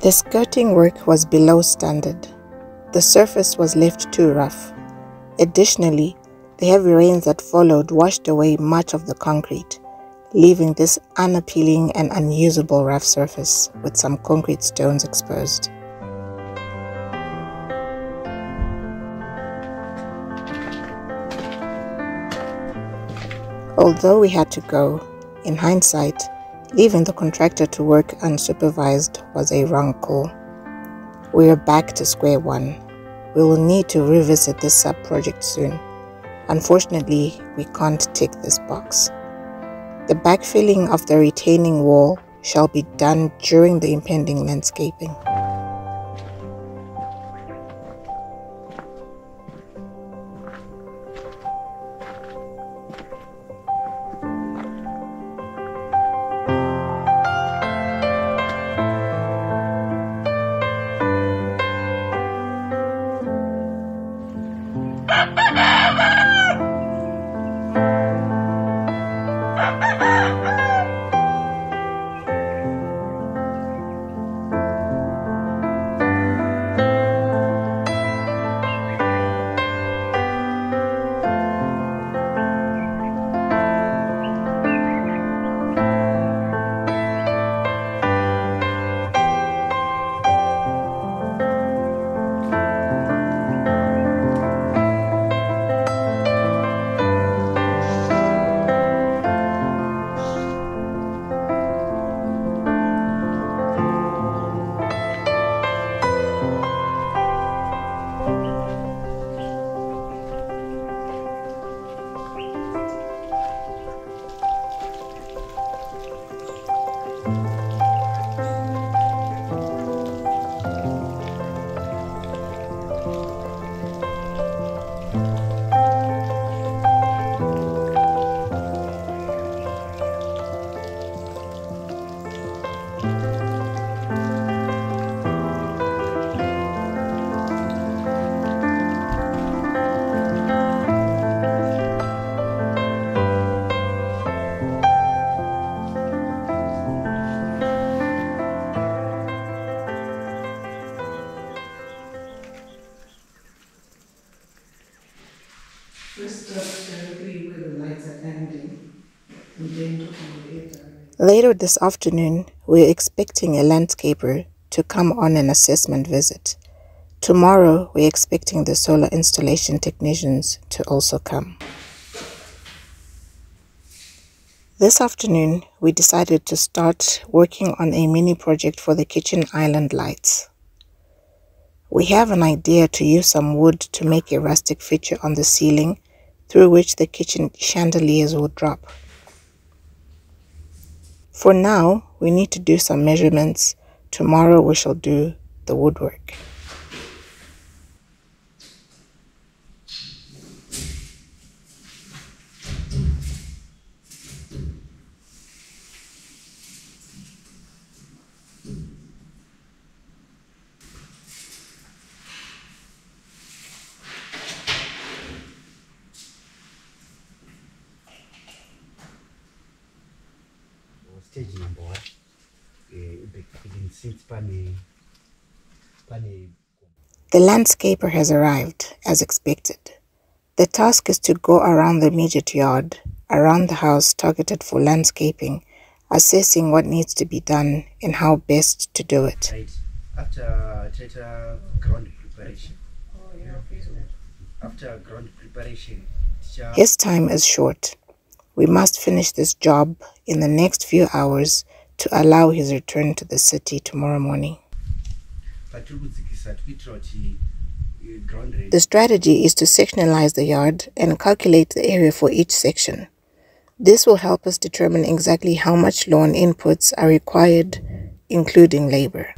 The skirting work was below standard. The surface was left too rough. Additionally, the heavy rains that followed washed away much of the concrete, leaving this unappealing and unusable rough surface with some concrete stones exposed. Although we had to go, in hindsight, leaving the contractor to work unsupervised was a wrong call. We are back to square one. We will need to revisit this sub project soon. Unfortunately, we can't tick this box. The backfilling of the retaining wall shall be done during the impending landscaping. This afternoon, we're expecting a landscaper to come on an assessment visit. Tomorrow, we're expecting the solar installation technicians to also come. This afternoon, we decided to start working on a mini project for the kitchen island lights. We have an idea to use some wood to make a rustic feature on the ceiling through which the kitchen chandeliers will drop. For now, we need to do some measurements. Tomorrow we shall do the woodwork. stage number one uh, since pane pane The landscaper has arrived, as expected. The task is to go around the immediate yard, around the house targeted for landscaping, assessing what needs to be done and how best to do it. right after taita ground preparation after ground preparation His time is short. We must finish this job in the next few hours to allow his return to the city tomorrow morning. The strategy is to sectionalize the yard and calculate the area for each section. This will help us determine exactly how much lawn inputs are required, including labor.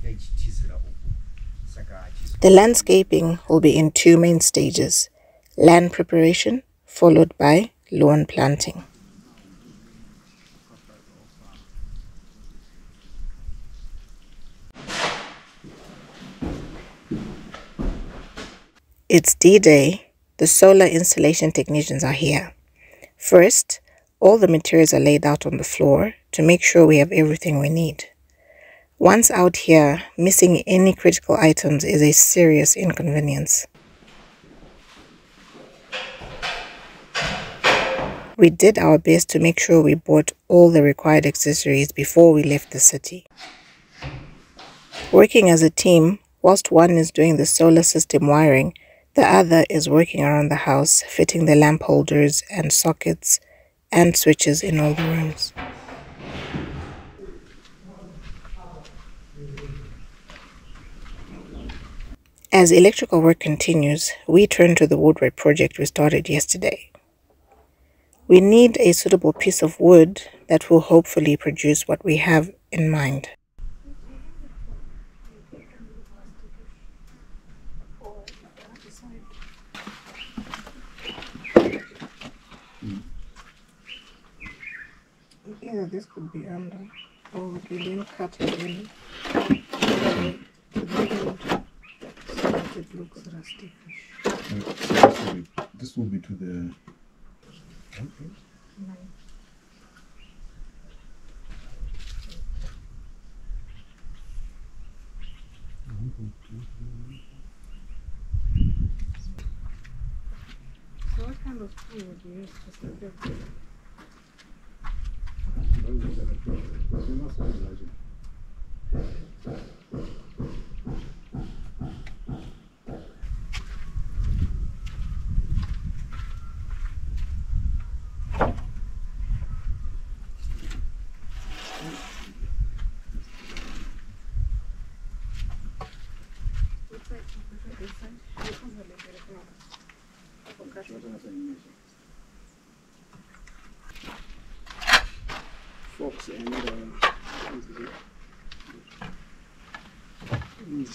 The landscaping will be in two main stages land preparation, followed by lawn planting. It's D Day. The solar installation technicians are here. First, all the materials are laid out on the floor to make sure we have everything we need. Once out here, missing any critical items is a serious inconvenience. We did our best to make sure we bought all the required accessories before we left the city. Working as a team, whilst one is doing the solar system wiring, the other is working around the house, fitting the lamp holders and sockets and switches in all the rooms. As electrical work continues, we turn to the woodwork project we started yesterday. We need a suitable piece of wood that will hopefully produce what we have in mind. Either this could be under, Oh, we then cut it in to the wood so that it looks rustic. Uh, so this, will be, this will be to the. Okay. So what kind of tool would you use to stick your wood? Fox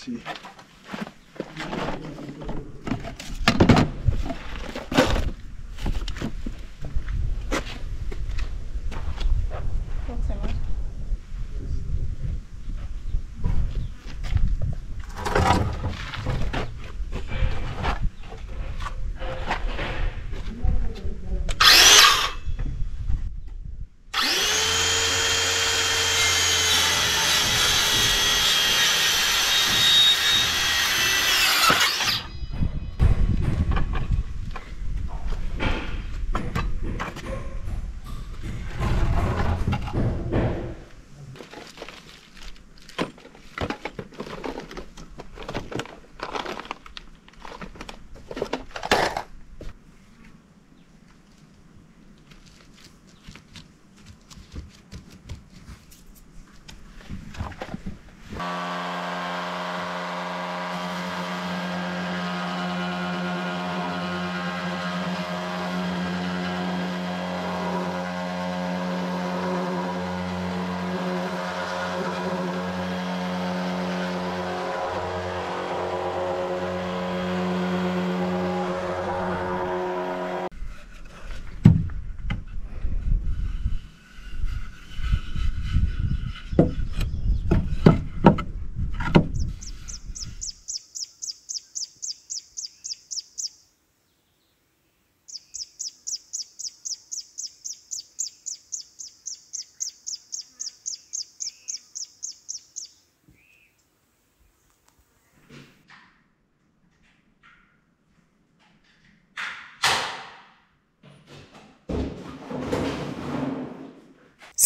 see.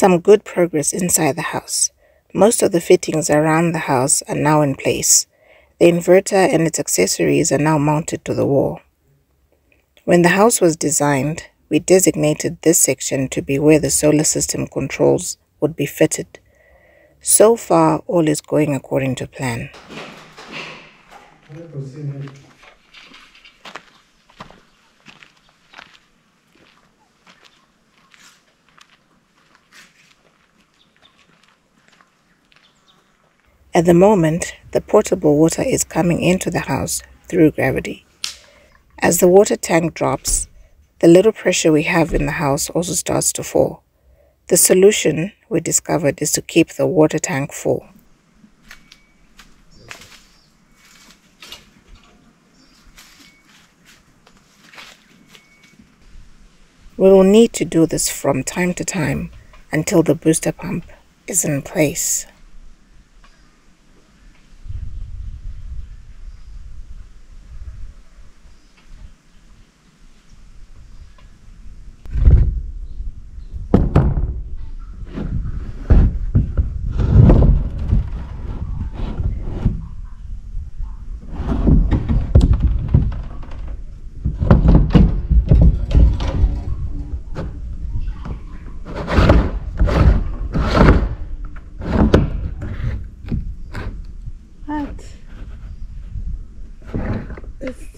Some good progress inside the house. Most of the fittings around the house are now in place. The inverter and its accessories are now mounted to the wall. When the house was designed, we designated this section to be where the solar system controls would be fitted. So far, all is going according to plan. At the moment, the portable water is coming into the house through gravity. As the water tank drops, the little pressure we have in the house also starts to fall. The solution we discovered is to keep the water tank full. We will need to do this from time to time until the booster pump is in place.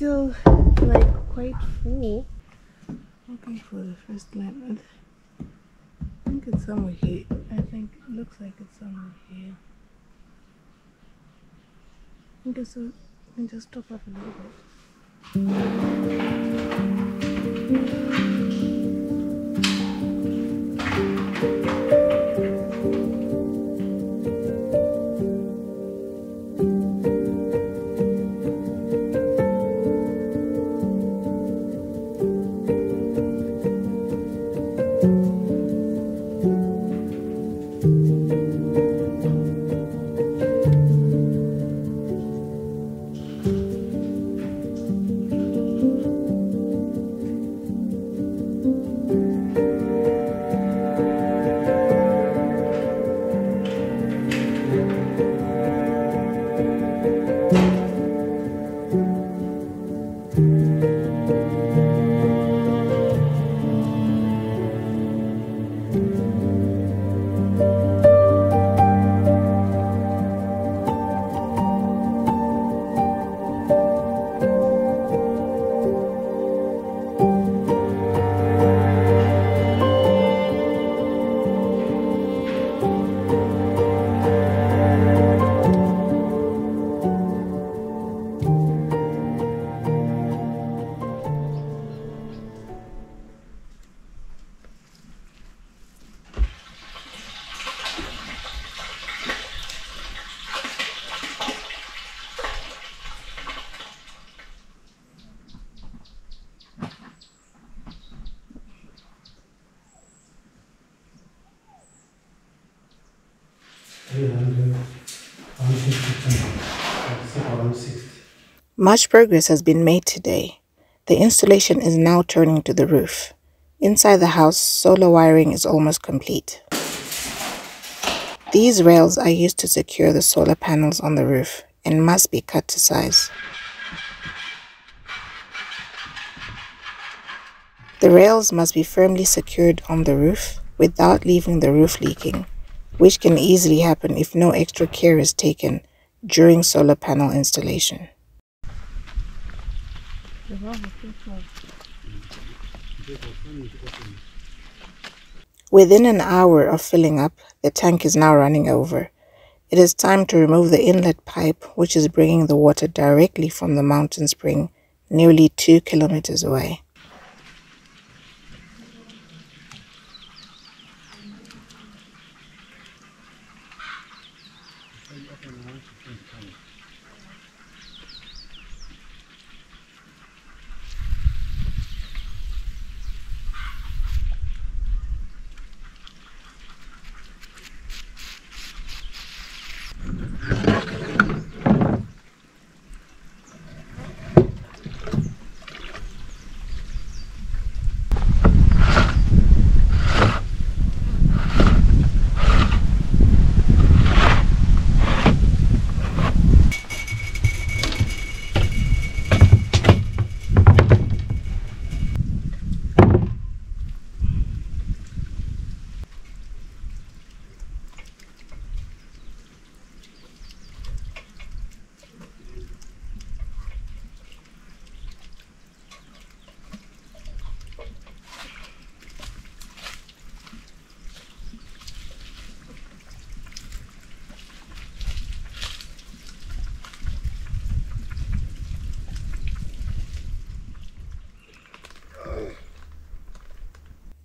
still like quite full. Looking for the first leopard. I think it's somewhere here. I think it looks like it's somewhere here. Okay, so let me just top up a little bit. Much progress has been made today. The installation is now turning to the roof. Inside the house, solar wiring is almost complete. These rails are used to secure the solar panels on the roof and must be cut to size. The rails must be firmly secured on the roof without leaving the roof leaking, which can easily happen if no extra care is taken during solar panel installation. Within an hour of filling up, the tank is now running over. It is time to remove the inlet pipe which is bringing the water directly from the mountain spring nearly 2 kilometers away.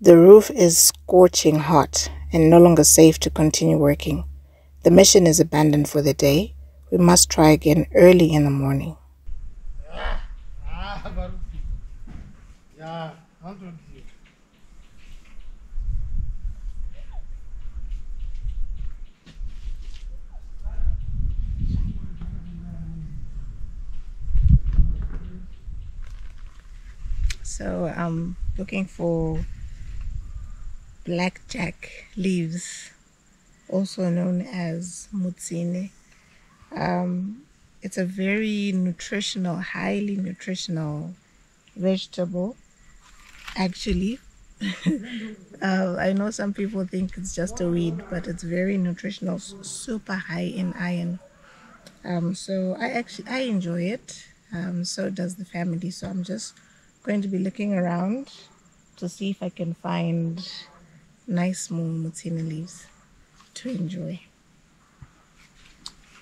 The roof is scorching hot and no longer safe to continue working. The mission is abandoned for the day. We must try again early in the morning. So I'm looking for blackjack leaves, also known as mutsine. Um, it's a very nutritional, highly nutritional vegetable, actually. uh, I know some people think it's just a weed, but it's very nutritional, super high in iron. Um, so I actually I enjoy it. Um, so does the family. So I'm just going to be looking around to see if I can find nice small mutina leaves to enjoy.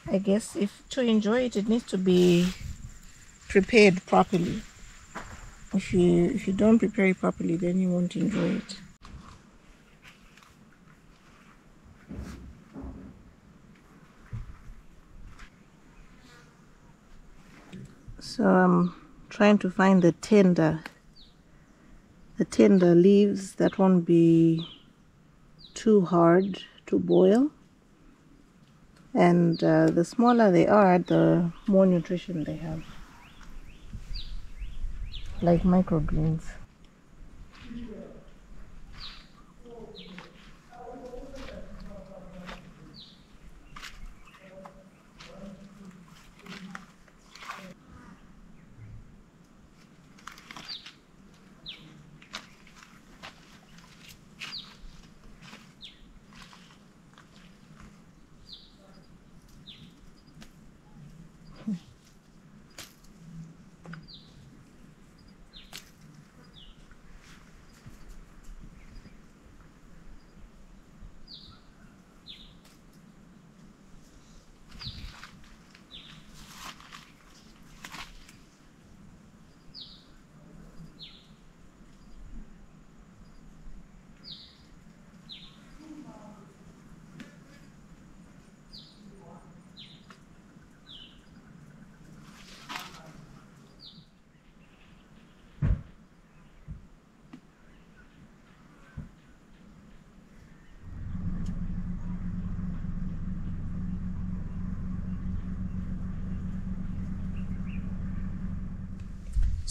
I guess if to enjoy it, it needs to be prepared properly. If you if you don't prepare it properly, then you won't enjoy it. So I'm trying to find the tender the tender leaves that won't be too hard to boil. And uh, the smaller they are the more nutrition they have. Like microgreens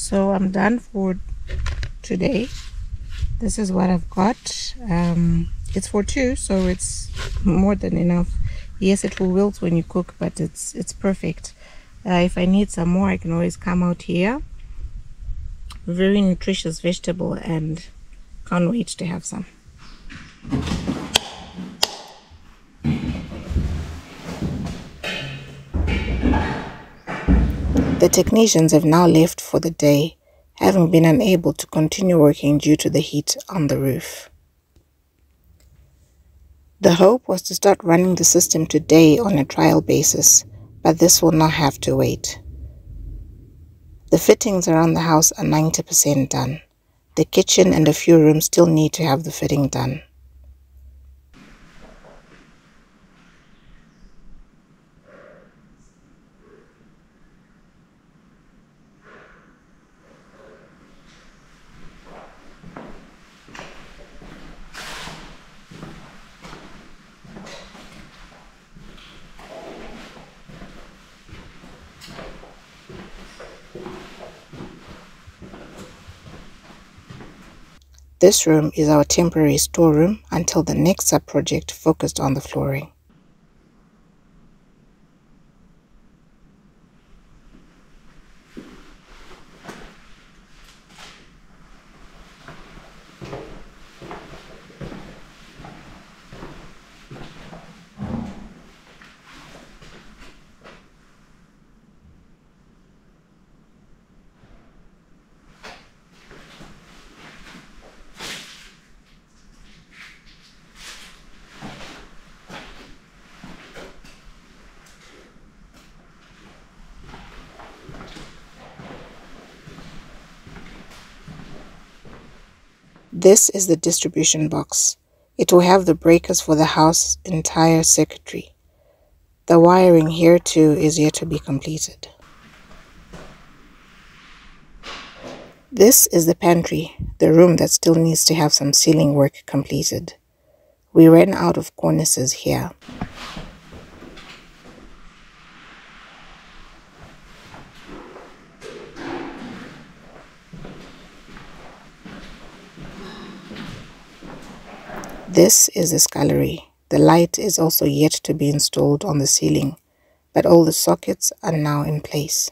so i'm done for today. This is what i've got. Um, it's for two so it's more than enough. Yes it will wilt when you cook but it's it's perfect. Uh, if i need some more i can always come out here. Very nutritious vegetable and can't wait to have some technicians have now left for the day, having been unable to continue working due to the heat on the roof. The hope was to start running the system today on a trial basis, but this will not have to wait. The fittings around the house are 90% done. The kitchen and a few rooms still need to have the fitting done. This room is our temporary storeroom until the next sub-project focused on the flooring. This is the distribution box. It will have the breakers for the house entire circuitry. The wiring here too is yet to be completed. This is the pantry, the room that still needs to have some ceiling work completed. We ran out of cornices here. This is the scullery. The light is also yet to be installed on the ceiling, but all the sockets are now in place.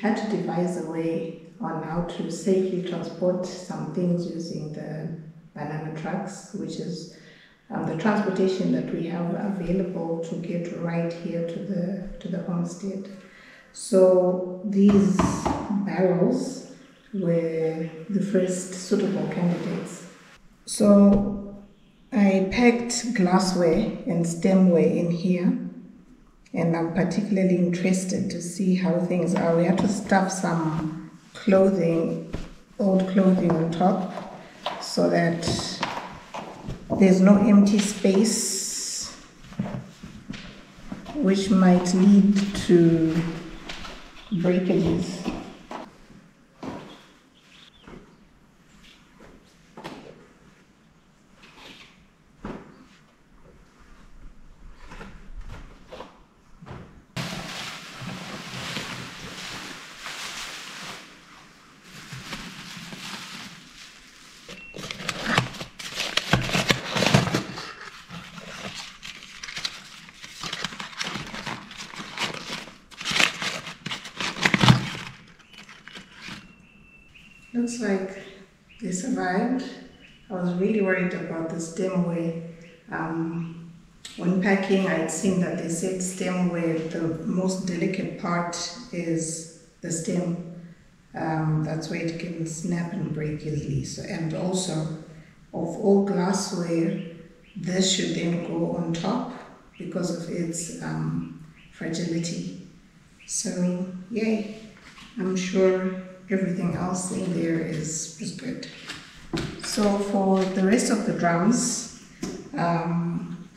Had to devise a way on how to safely transport some things using the banana trucks, which is um, the transportation that we have available to get right here to the to the homestead. So these barrels were the first suitable candidates. So I packed glassware and stemware in here, and I'm particularly interested to see how things are. We had to stuff some clothing, old clothing on top, so that there's no empty space, which might lead to breakages. Looks like they survived. I was really worried about the stemware. Um, when packing, I'd seen that they said stemware, the most delicate part is the stem. Um, that's where it can snap and break easily. So, and also, of all glassware, this should then go on top because of its um, fragility. So, yay! I'm sure everything else in there is, good. So for the rest of the drums, um,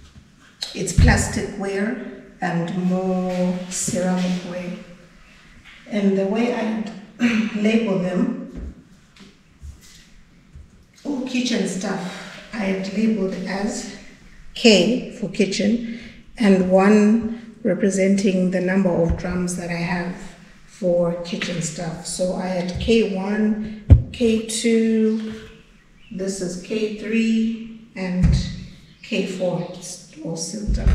it's plastic ware and more ceramic ware. And the way I label them, all kitchen stuff, I had labeled as K for kitchen and one representing the number of drums that I have for kitchen stuff. So I had K1, K2, this is K3, and K4. It's all sealed up.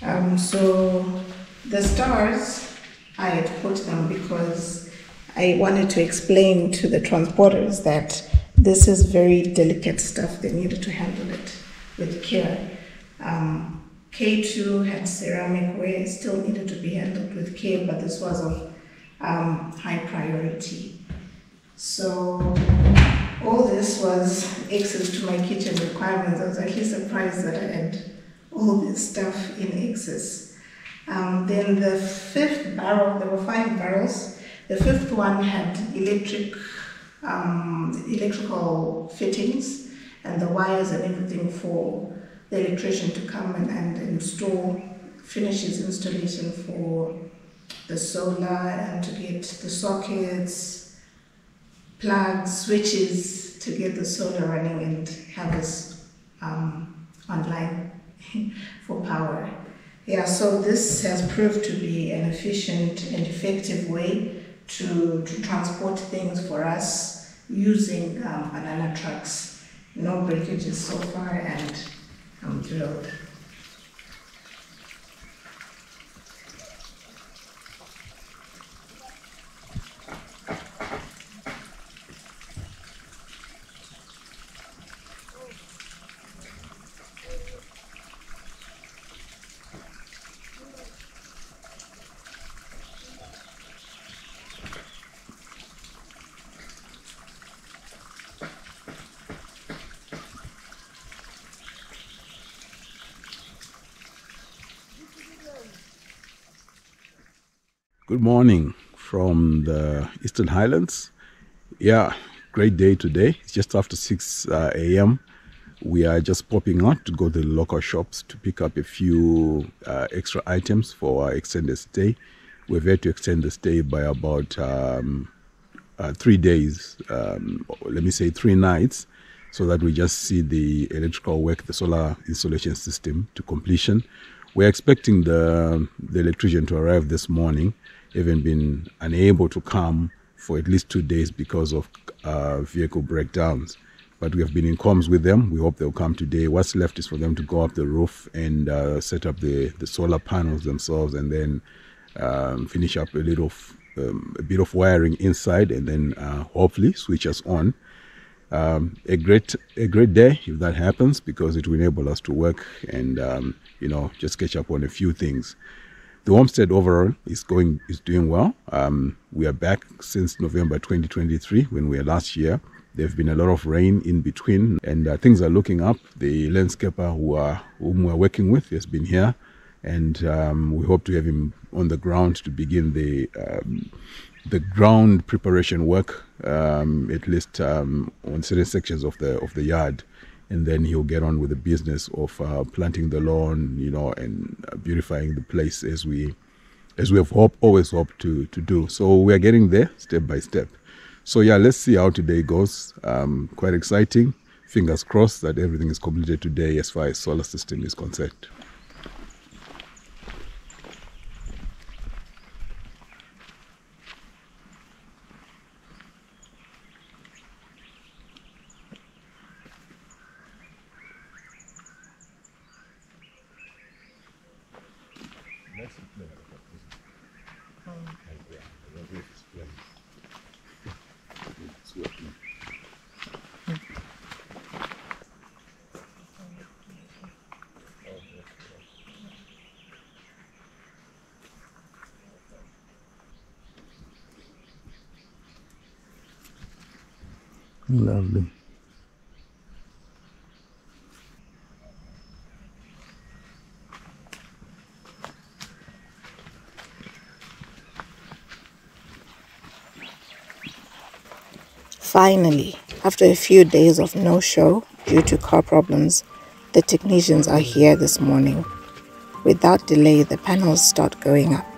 Um, so the stars, I had put them because I wanted to explain to the transporters that this is very delicate stuff. They needed to handle it with care. Um, K2 had ceramic ware, it still needed to be handled with care, but this was of um, high priority. So all this was access to my kitchen requirements. I was actually surprised that I had all this stuff in excess. Um, then the fifth barrel, there were five barrels. The fifth one had electric, um, electrical fittings and the wires and everything for the electrician to come and, and install, finish his installation for the solar and to get the sockets, plugs, switches to get the solar running and have us um, online for power. Yeah, so this has proved to be an efficient and effective way to, to transport things for us using um, banana trucks. No breakages so far, and I'm thrilled. Good morning from the Eastern Highlands. Yeah, great day today. It's just after 6 uh, a.m. We are just popping out to go to the local shops to pick up a few uh, extra items for our extended stay. We're here to extend the stay by about um, uh, three days, um, let me say three nights, so that we just see the electrical work, the solar installation system to completion. We're expecting the, the electrician to arrive this morning, having been unable to come for at least two days because of uh, vehicle breakdowns. But we have been in comms with them. We hope they'll come today. What's left is for them to go up the roof and uh, set up the, the solar panels themselves and then um, finish up a little f- um, a bit of wiring inside and then uh, hopefully switch us on. Um, a great a great day if that happens because it will enable us to work and um, you know just catch up on a few things. The homestead overall is going is doing well. Um, we are back since November 2023 when we were last year. There've been a lot of rain in between, and uh, things are looking up. The landscaper who are whom we're working with has been here, and um, we hope to have him on the ground to begin the um, the ground preparation work, um, at least um, on certain sections of the of the yard, and then he'll get on with the business of uh, planting the lawn, you know, and beautifying the place as we as we have hope, always hoped to to do. So we are getting there step by step. So yeah, let's see how today goes. Um, quite exciting. Fingers crossed that everything is completed today as far as solar system is concerned. Finally, after a few days of no show due to car problems, the technicians are here this morning. Without delay, the panels start going up.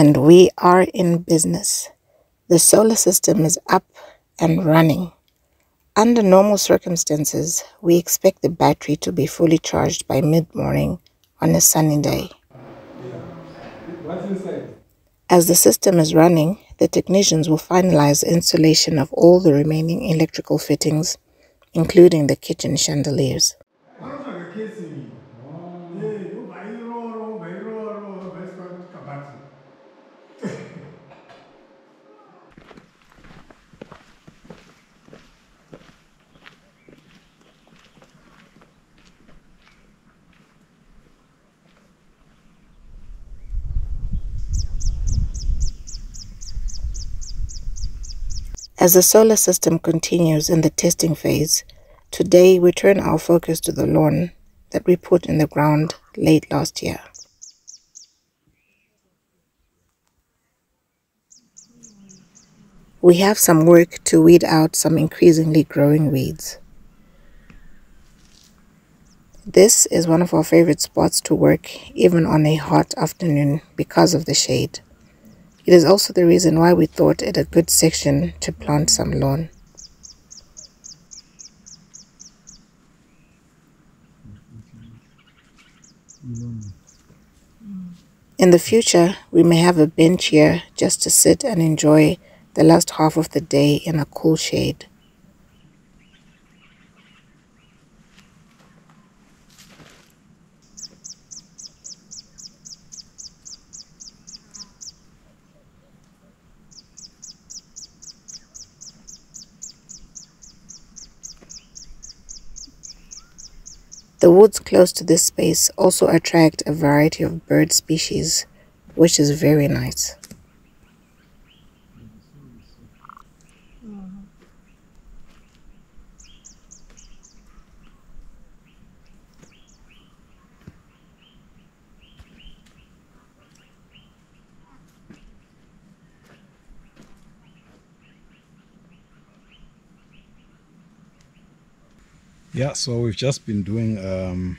And we are in business. The solar system is up and running. Under normal circumstances, we expect the battery to be fully charged by mid morning on a sunny day. As the system is running, the technicians will finalize the installation of all the remaining electrical fittings, including the kitchen chandeliers. As the solar system continues in the testing phase, today we turn our focus to the lawn that we put in the ground late last year. We have some work to weed out some increasingly growing weeds. This is one of our favorite spots to work even on a hot afternoon because of the shade. It is also the reason why we thought it a good section to plant some lawn. In the future, we may have a bench here just to sit and enjoy the last half of the day in a cool shade. The woods close to this space also attract a variety of bird species, which is very nice. Yeah, so we've just been doing um,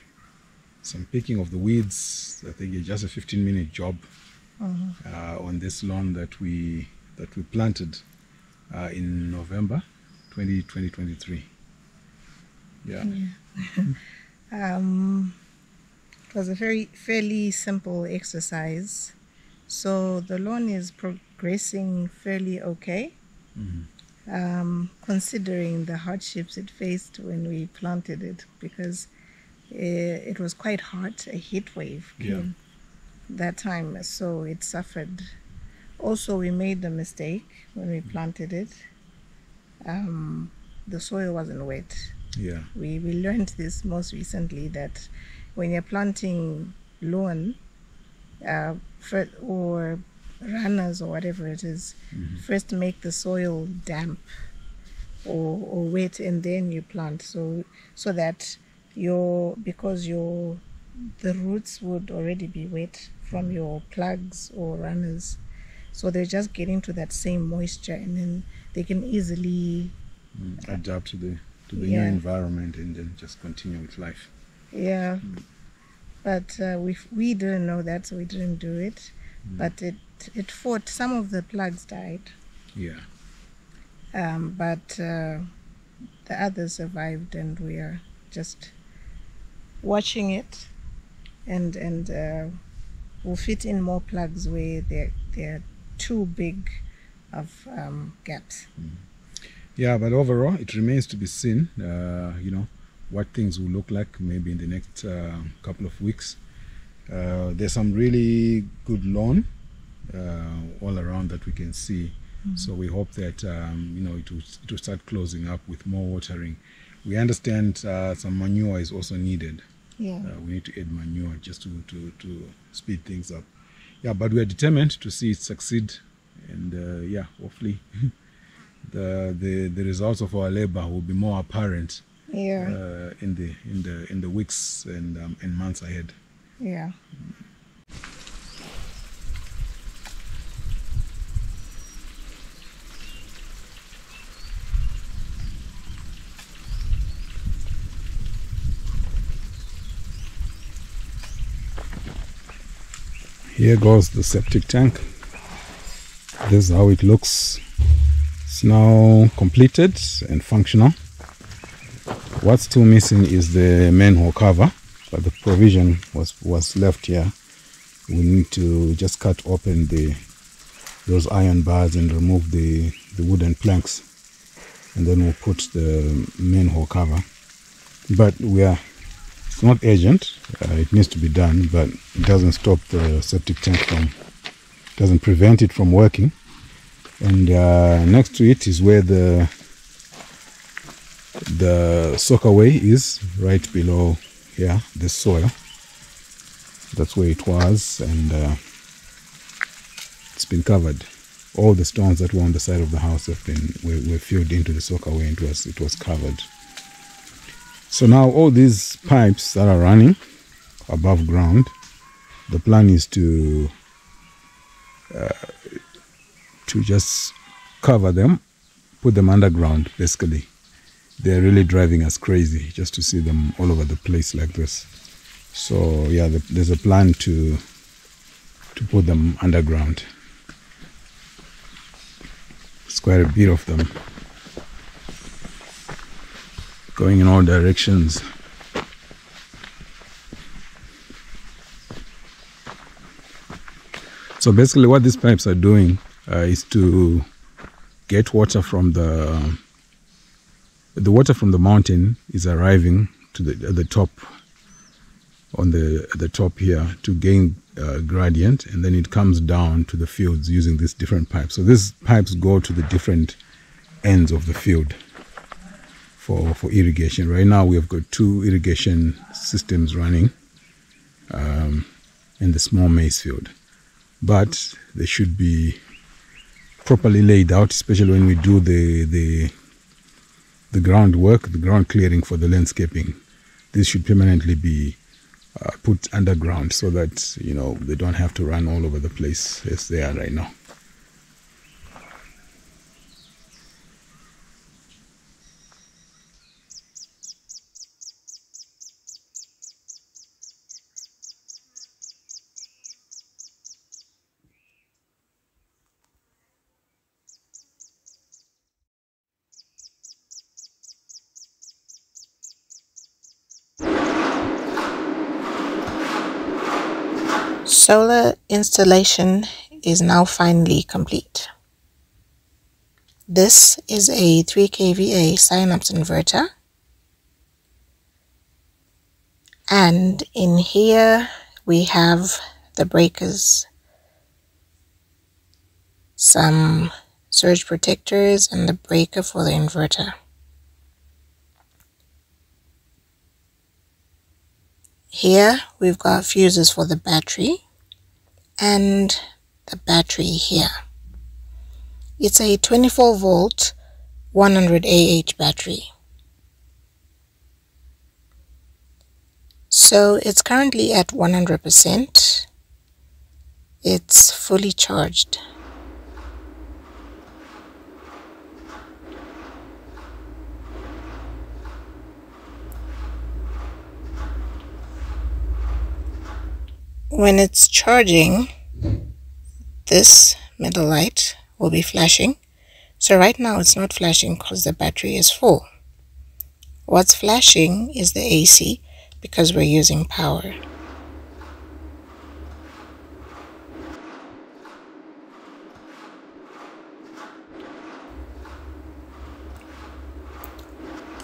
some picking of the weeds. I think it's just a 15 minute job uh, on this lawn that we that we planted uh, in November 20, 2023. Yeah. Um, it was a very fairly simple exercise. So the lawn is progressing fairly okay, um, considering the hardships it faced when we planted it, because uh, it was quite hot. A heat wave Yeah. came that time, so it suffered. Also, we made the mistake when we planted it. Um, the soil wasn't wet Yeah. we, we learned this most recently that when you're planting lawn uh, or runners or whatever it is, first make the soil damp or, or wet and then you plant. So so that your because your the roots would already be wet from your plugs or runners. So they're just getting to that same moisture and then they can easily Mm, Adapt to the to the Yeah. new environment and then just continue with life. Yeah, but uh, we we didn't know that, so we didn't do it. But it it fought. Some of the plugs died, Yeah. um, but uh, the others survived, and we are just watching it, and and uh, we'll fit in more plugs where they're they're too big of um, gaps. Yeah, but overall, it remains to be seen, uh, you know, what things will look like maybe in the next uh, couple of weeks. Uh, there's some really good lawn all around that we can see. So we hope that, um, you know, it will, it will start closing up with more watering. We understand uh, some manure is also needed. Yeah. Uh, we need to add manure just to, to, to speed things up. Yeah, but we are determined to see it succeed. And uh, yeah, hopefully the, the the results of our labor will be more apparent Yeah. uh, in the in the in the weeks and um, and months ahead. Yeah. Here goes the septic tank. this is how it looks. It's now completed and functional. What's still missing is the manhole cover but the provision was was left here. We need to just cut open the those iron bars and remove the the wooden planks and then we'll put the manhole cover. But we are it's not urgent. Uh, it needs to be done but it doesn't stop the septic tank from doesn't prevent it from working. And uh, next to it is where the the soakaway is right below here the soil. That's where it was and uh, it's been covered. All the stones that were on the side of the house have been were, were filled into the soakaway and it was it was covered so now all these pipes that are running above ground the plan is to uh, to just cover them put them underground basically. They're really driving us crazy just to see them all over the place like this. So yeah the, there's a plan to to put them underground. It's quite a bit of them going in all directions. So basically what these pipes are doing uh, is to get water from the the water from the mountain is arriving to the at the top on the the top here to gain uh, gradient and then it comes down to the fields using these different pipes. So these pipes go to the different ends of the field for for irrigation right now we have got two irrigation systems running um, in the small maize field but they should be properly laid out especially when we do the the the groundwork, the ground clearing for the landscaping. This should permanently be uh, put underground so that you know they don't have to run all over the place as they are right now. Solar installation is now finally complete. This is a 3 kVA Synapse inverter. And in here we have the breakers, some surge protectors and the breaker for the inverter. Here we've got fuses for the battery and the battery here. It's a 24 volt 100 AH battery. So it's currently at 100%. It's fully charged. When it's charging, this middle light will be flashing. So right now it's not flashing because the battery is full. What's flashing is the AC because we're using power.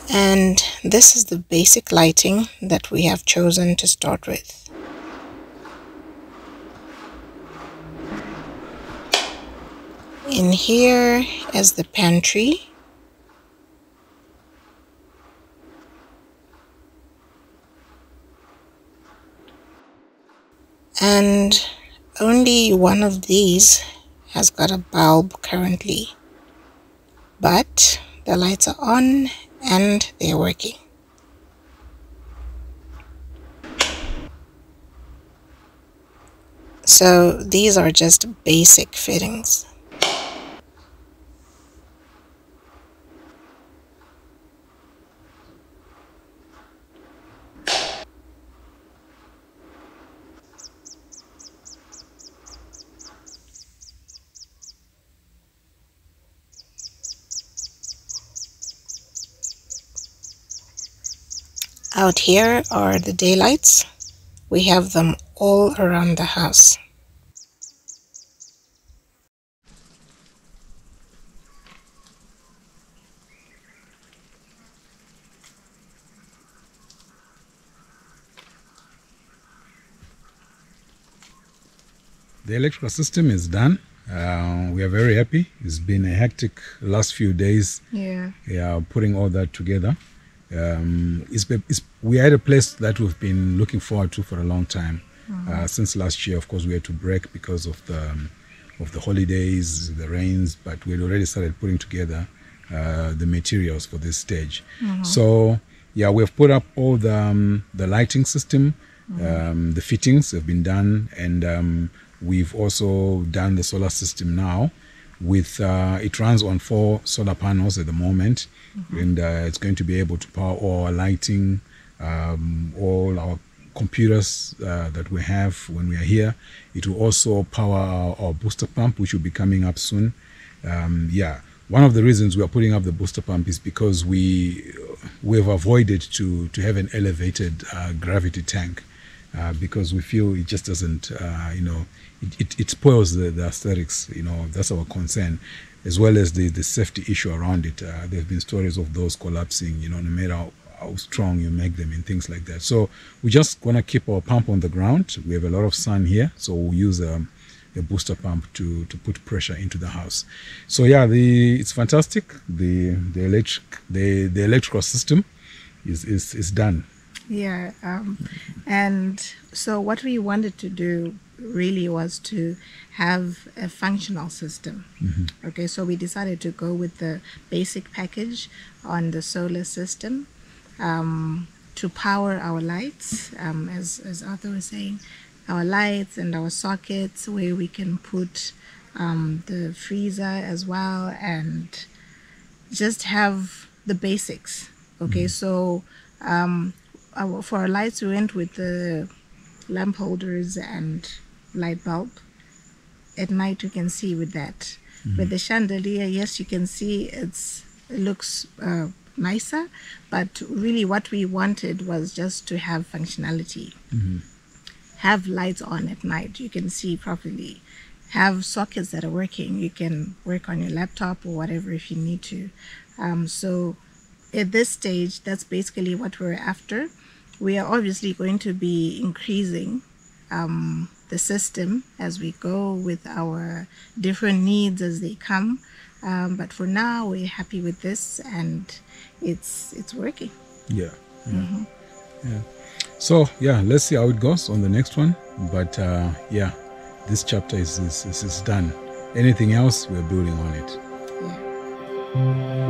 And this is the basic lighting that we have chosen to start with. In here is the pantry. And only one of these has got a bulb currently but the lights are on and they're working. So these are just basic fittings Out here are the daylights. We have them all around the house. The electrical system is done. Uh, we are very happy. It's been a hectic last few days. Yeah. Yeah, putting all that together. Um, it's, it's, we had a place that we've been looking forward to for a long time. Uh, since last year, of course, we had to break because of the um, of the holidays, the rains, but we had already started putting together uh, the materials for this stage. So, yeah, we've put up all the um, the lighting system, um, the fittings have been done, and um, we've also done the solar system now. With uh, it runs on four solar panels at the moment, and uh, it's going to be able to power all our lighting, um, all our computers uh, that we have when we are here. It will also power our, our booster pump, which will be coming up soon. Um, yeah, one of the reasons we are putting up the booster pump is because we we have avoided to to have an elevated uh, gravity tank uh, because we feel it just doesn't, uh, you know, it, it, spoils the, the aesthetics. You know, that's our concern, as well as the the safety issue around it. Uh, there have been stories of those collapsing. You know, no matter how, how strong you make them and things like that. So we just want to keep our pump on the ground. We have a lot of sun here, so we'll use um, a booster pump to to put pressure into the house. So yeah, the it's fantastic. The the electric the the electrical system is is is done. Yeah, um, and so what we wanted to do really was to have a functional system. Okay, so we decided to go with the basic package on the solar system um, to power our lights, um, as, as Arthur was saying, our lights and our sockets where we can put um, the freezer as well and just have the basics. Okay, so um, our, for our lights, we went with the lamp holders and light bulb. At night, you can see with that. With the chandelier, yes, you can see it's it looks uh, nicer, but really, what we wanted was just to have functionality. Have lights on at night, you can see properly. Have sockets that are working. You can work on your laptop or whatever if you need to. Um, so at this stage, that's basically what we're after. We are obviously going to be increasing um, the system as we go with our different needs as they come. Um, but for now, we're happy with this, and it's it's working. Yeah. Yeah. yeah. So yeah, let's see how it goes on the next one. But uh, yeah, this chapter is is, is is done. Anything else, we're building on it. Yeah.